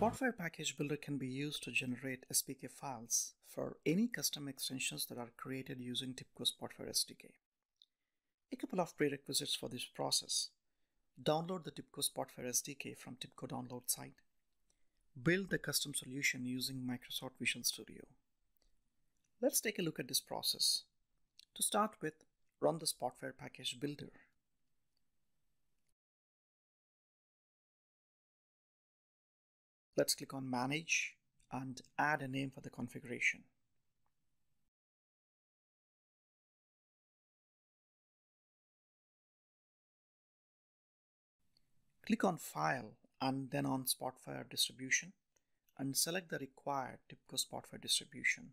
Spotfire Package Builder can be used to generate SPK files for any custom extensions that are created using TIBCO Spotfire SDK. A couple of prerequisites for this process. Download the TIBCO Spotfire SDK from TIBCO download site. Build the custom solution using Microsoft Visual Studio. Let's take a look at this process. To start with, run the Spotfire Package Builder. Let's click on Manage and add a name for the configuration. Click on File and then on Spotfire Distribution and select the required TIBCO Spotfire distribution.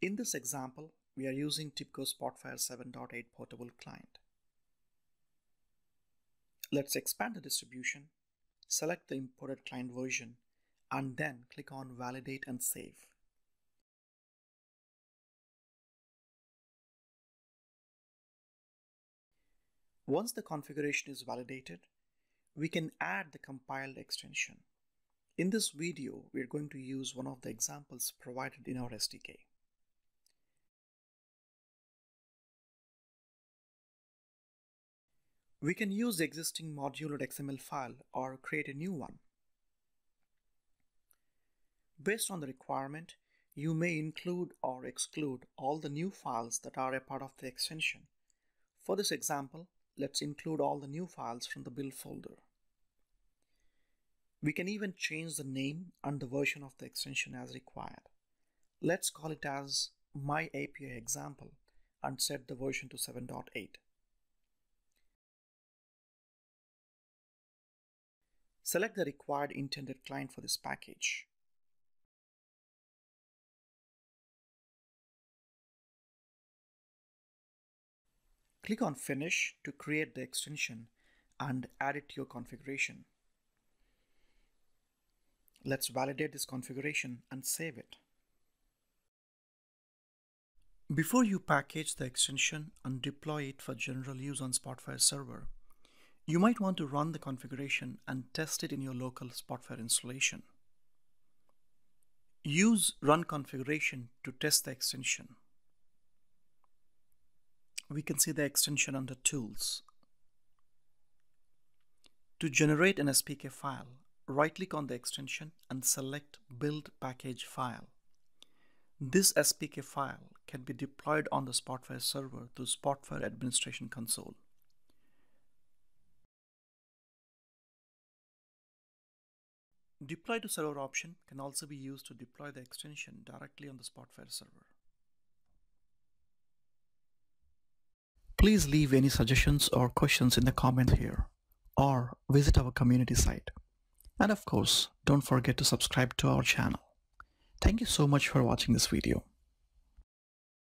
In this example, we are using TIBCO Spotfire 7.8 portable client. Let's expand the distribution, select the imported client version, and then click on Validate and Save. Once the configuration is validated, we can add the compiled extension. In this video, we are going to use one of the examples provided in our SDK. We can use the existing module.xml file or create a new one. Based on the requirement, you may include or exclude all the new files that are a part of the extension. For this example, let's include all the new files from the build folder. We can even change the name and the version of the extension as required. Let's call it as my API example and set the version to 7.8. Select the required intended client for this package. Click on Finish to create the extension and add it to your configuration. Let's validate this configuration and save it. Before you package the extension and deploy it for general use on Spotfire server, you might want to run the configuration and test it in your local Spotfire installation. Use run configuration to test the extension we can see the extension under Tools. To generate an SPK file, right-click on the extension and select Build Package File. This SPK file can be deployed on the Spotfire server through Spotfire Administration Console. Deploy to server option can also be used to deploy the extension directly on the Spotfire server. Please leave any suggestions or questions in the comment here or visit our community site. And of course, don't forget to subscribe to our channel. Thank you so much for watching this video.